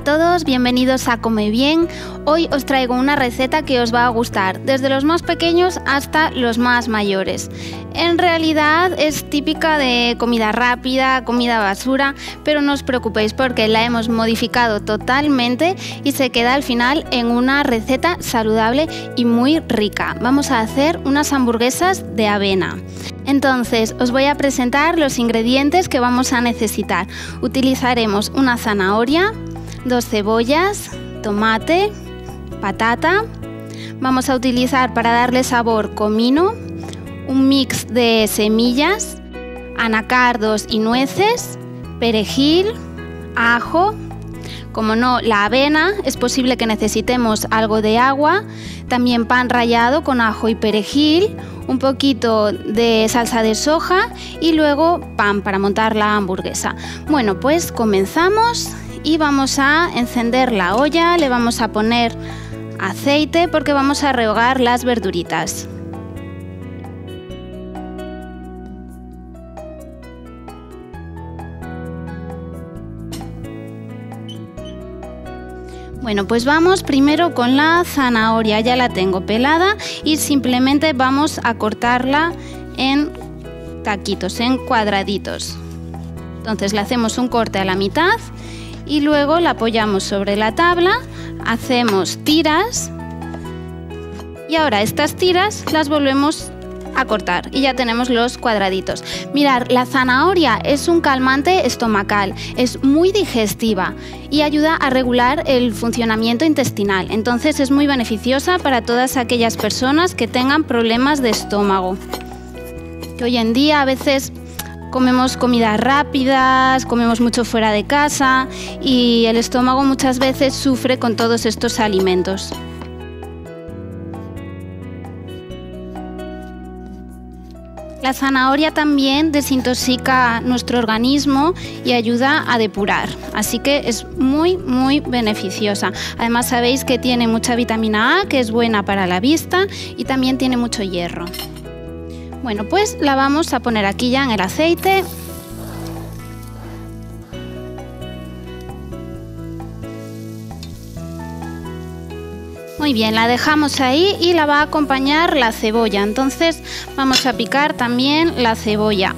todos, bienvenidos a Come Bien. Hoy os traigo una receta que os va a gustar, desde los más pequeños hasta los más mayores. En realidad es típica de comida rápida, comida basura, pero no os preocupéis porque la hemos modificado totalmente y se queda al final en una receta saludable y muy rica. Vamos a hacer unas hamburguesas de avena. Entonces, os voy a presentar los ingredientes que vamos a necesitar. Utilizaremos una zanahoria, dos cebollas, tomate, patata. Vamos a utilizar para darle sabor comino, un mix de semillas, anacardos y nueces, perejil, ajo, como no, la avena, es posible que necesitemos algo de agua, también pan rallado con ajo y perejil, un poquito de salsa de soja y luego pan para montar la hamburguesa. Bueno, pues comenzamos y vamos a encender la olla, le vamos a poner aceite porque vamos a rehogar las verduritas. Bueno, pues vamos primero con la zanahoria, ya la tengo pelada y simplemente vamos a cortarla en taquitos, en cuadraditos. Entonces le hacemos un corte a la mitad y luego la apoyamos sobre la tabla, hacemos tiras y ahora estas tiras las volvemos a cortar y ya tenemos los cuadraditos. Mirar, la zanahoria es un calmante estomacal, es muy digestiva y ayuda a regular el funcionamiento intestinal. Entonces es muy beneficiosa para todas aquellas personas que tengan problemas de estómago. Que hoy en día a veces comemos comidas rápidas, comemos mucho fuera de casa y el estómago muchas veces sufre con todos estos alimentos. La zanahoria también desintoxica nuestro organismo y ayuda a depurar, así que es muy muy beneficiosa. Además sabéis que tiene mucha vitamina A, que es buena para la vista y también tiene mucho hierro. Bueno, pues la vamos a poner aquí ya en el aceite Muy bien, la dejamos ahí y la va a acompañar la cebolla. Entonces vamos a picar también la cebolla.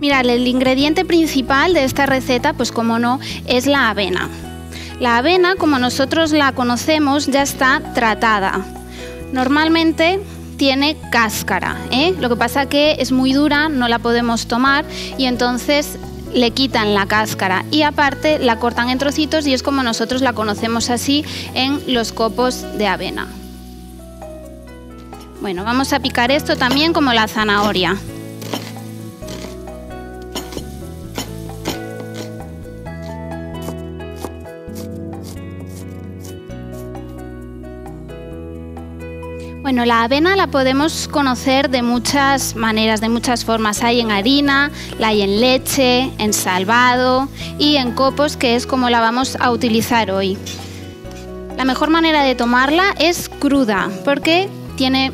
Mirad, el ingrediente principal de esta receta, pues como no, es la avena. La avena, como nosotros la conocemos, ya está tratada. Normalmente tiene cáscara, ¿eh? lo que pasa que es muy dura, no la podemos tomar y entonces le quitan la cáscara y aparte la cortan en trocitos y es como nosotros la conocemos así en los copos de avena. Bueno, vamos a picar esto también como la zanahoria. Bueno, la avena la podemos conocer de muchas maneras, de muchas formas. Hay en harina, la hay en leche, en salvado y en copos, que es como la vamos a utilizar hoy. La mejor manera de tomarla es cruda, porque tiene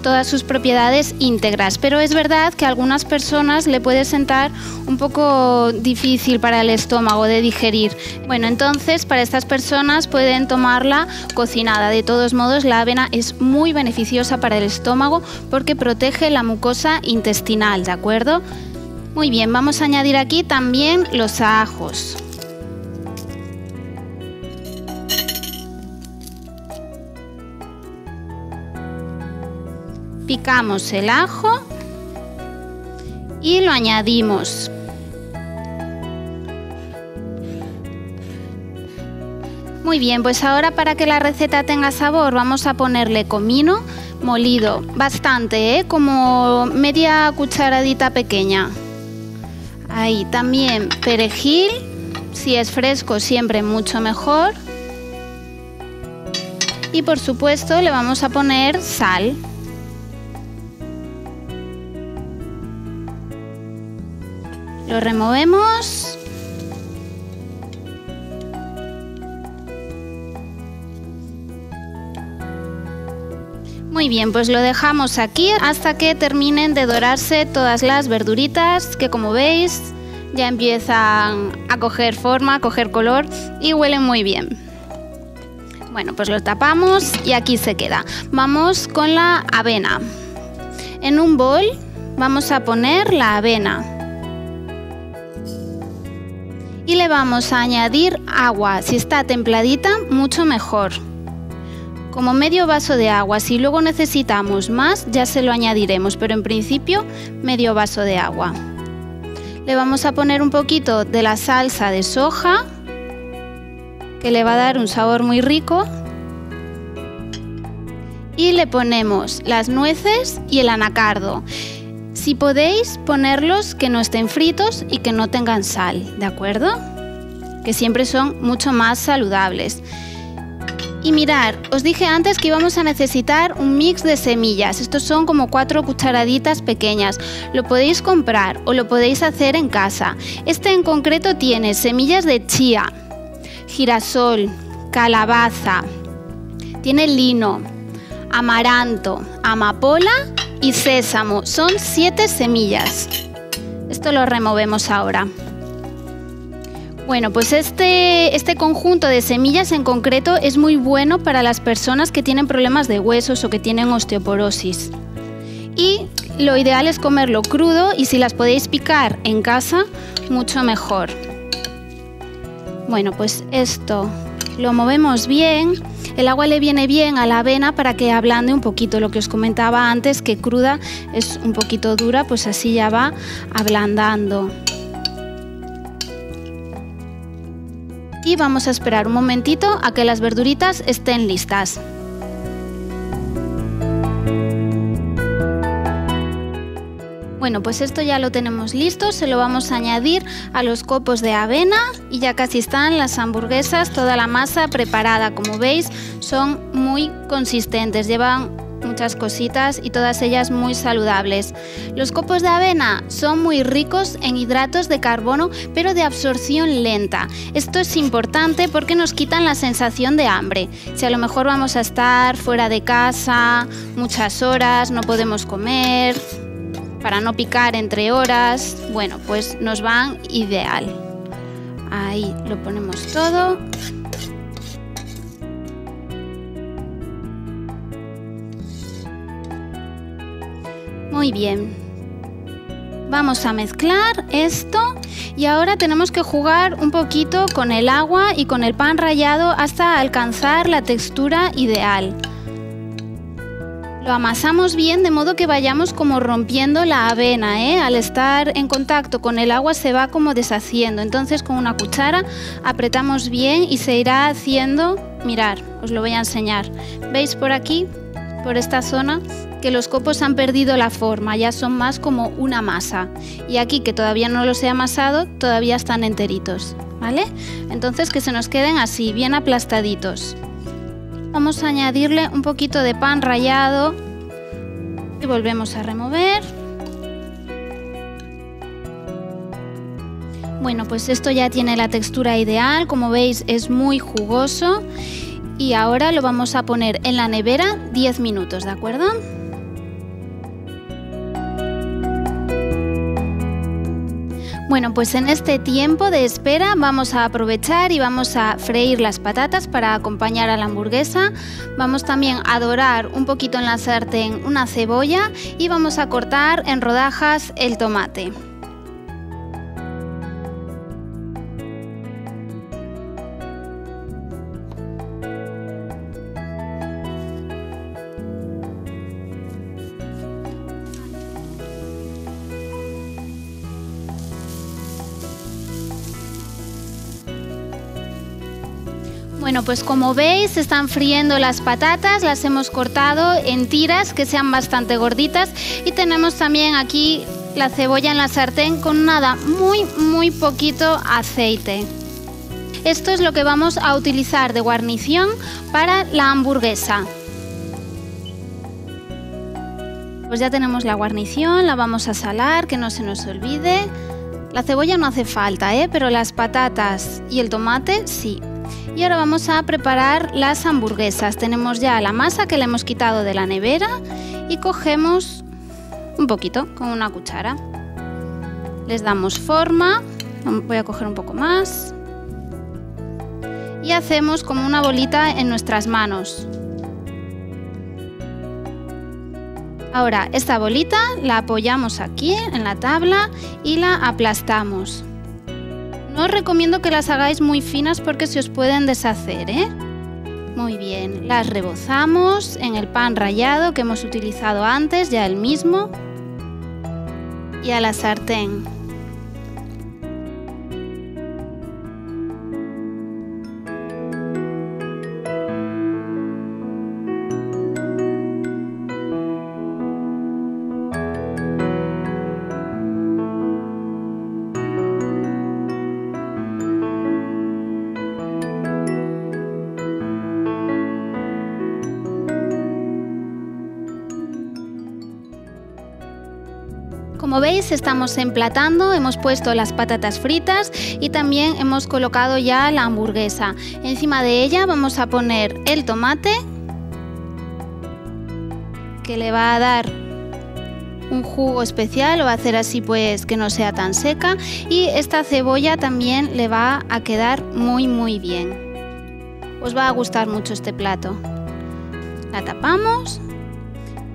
todas sus propiedades íntegras, pero es verdad que a algunas personas le puede sentar un poco difícil para el estómago de digerir. Bueno, entonces para estas personas pueden tomarla cocinada. De todos modos, la avena es muy beneficiosa para el estómago porque protege la mucosa intestinal, ¿de acuerdo? Muy bien, vamos a añadir aquí también los ajos. Picamos el ajo y lo añadimos. Muy bien, pues ahora para que la receta tenga sabor vamos a ponerle comino molido, bastante, ¿eh? como media cucharadita pequeña. Ahí también perejil, si es fresco siempre mucho mejor. Y por supuesto le vamos a poner sal. Lo removemos. Muy bien, pues lo dejamos aquí hasta que terminen de dorarse todas las verduritas que como veis ya empiezan a coger forma, a coger color y huelen muy bien. Bueno, pues lo tapamos y aquí se queda. Vamos con la avena. En un bol vamos a poner la avena. Y le vamos a añadir agua. Si está templadita, mucho mejor. Como medio vaso de agua. Si luego necesitamos más, ya se lo añadiremos. Pero en principio, medio vaso de agua. Le vamos a poner un poquito de la salsa de soja que le va a dar un sabor muy rico. Y le ponemos las nueces y el anacardo. Si podéis ponerlos que no estén fritos y que no tengan sal, ¿de acuerdo? Que siempre son mucho más saludables. Y mirar, os dije antes que íbamos a necesitar un mix de semillas. Estos son como cuatro cucharaditas pequeñas. Lo podéis comprar o lo podéis hacer en casa. Este en concreto tiene semillas de chía, girasol, calabaza, tiene lino, amaranto, amapola y sésamo. Son siete semillas. Esto lo removemos ahora. Bueno, pues este, este conjunto de semillas en concreto es muy bueno para las personas que tienen problemas de huesos o que tienen osteoporosis. Y lo ideal es comerlo crudo y si las podéis picar en casa, mucho mejor. Bueno, pues esto lo movemos bien. El agua le viene bien a la avena para que ablande un poquito. Lo que os comentaba antes, que cruda es un poquito dura, pues así ya va ablandando. y vamos a esperar un momentito a que las verduritas estén listas. Bueno, pues esto ya lo tenemos listo, se lo vamos a añadir a los copos de avena y ya casi están las hamburguesas, toda la masa preparada. Como veis, son muy consistentes, llevan muchas cositas y todas ellas muy saludables. Los copos de avena son muy ricos en hidratos de carbono, pero de absorción lenta. Esto es importante porque nos quitan la sensación de hambre. Si a lo mejor vamos a estar fuera de casa muchas horas, no podemos comer, para no picar entre horas, bueno, pues nos van ideal. Ahí lo ponemos todo. Muy bien. Vamos a mezclar esto y ahora tenemos que jugar un poquito con el agua y con el pan rallado hasta alcanzar la textura ideal. Lo amasamos bien de modo que vayamos como rompiendo la avena, ¿eh? Al estar en contacto con el agua se va como deshaciendo. Entonces con una cuchara apretamos bien y se irá haciendo, mirar, os lo voy a enseñar. ¿Veis por aquí? Por esta zona que los copos han perdido la forma, ya son más como una masa. Y aquí que todavía no los he amasado, todavía están enteritos, ¿vale? Entonces que se nos queden así, bien aplastaditos. Vamos a añadirle un poquito de pan rallado y volvemos a remover. Bueno, pues esto ya tiene la textura ideal, como veis es muy jugoso y ahora lo vamos a poner en la nevera 10 minutos, ¿de acuerdo? Bueno, pues en este tiempo de espera vamos a aprovechar y vamos a freír las patatas para acompañar a la hamburguesa. Vamos también a dorar un poquito en la sartén una cebolla y vamos a cortar en rodajas el tomate. Bueno, pues como veis están friendo las patatas, las hemos cortado en tiras que sean bastante gorditas y tenemos también aquí la cebolla en la sartén con nada, muy muy poquito aceite. Esto es lo que vamos a utilizar de guarnición para la hamburguesa. Pues ya tenemos la guarnición, la vamos a salar, que no se nos olvide. La cebolla no hace falta, ¿eh? pero las patatas y el tomate sí. Y ahora vamos a preparar las hamburguesas. Tenemos ya la masa que le hemos quitado de la nevera y cogemos un poquito con una cuchara. Les damos forma Voy a coger un poco más. Y hacemos como una bolita en nuestras manos. Ahora, esta bolita la apoyamos aquí en la tabla y la aplastamos. No os recomiendo que las hagáis muy finas porque se os pueden deshacer, ¿eh? Muy bien, las rebozamos en el pan rallado que hemos utilizado antes, ya el mismo, y a la sartén. Como veis estamos emplatando, hemos puesto las patatas fritas y también hemos colocado ya la hamburguesa. Encima de ella vamos a poner el tomate que le va a dar un jugo especial o va a hacer así pues que no sea tan seca y esta cebolla también le va a quedar muy muy bien. Os va a gustar mucho este plato. La tapamos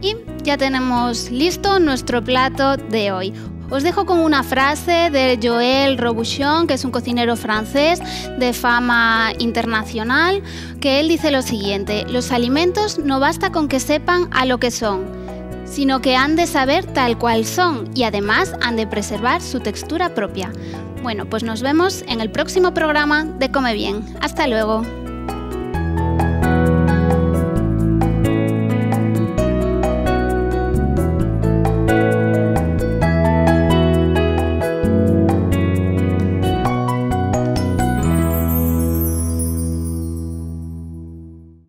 y ya tenemos listo nuestro plato de hoy. Os dejo con una frase de Joël Robuchon, que es un cocinero francés de fama internacional, que él dice lo siguiente, los alimentos no basta con que sepan a lo que son, sino que han de saber tal cual son y además han de preservar su textura propia. Bueno, pues nos vemos en el próximo programa de Come Bien. Hasta luego.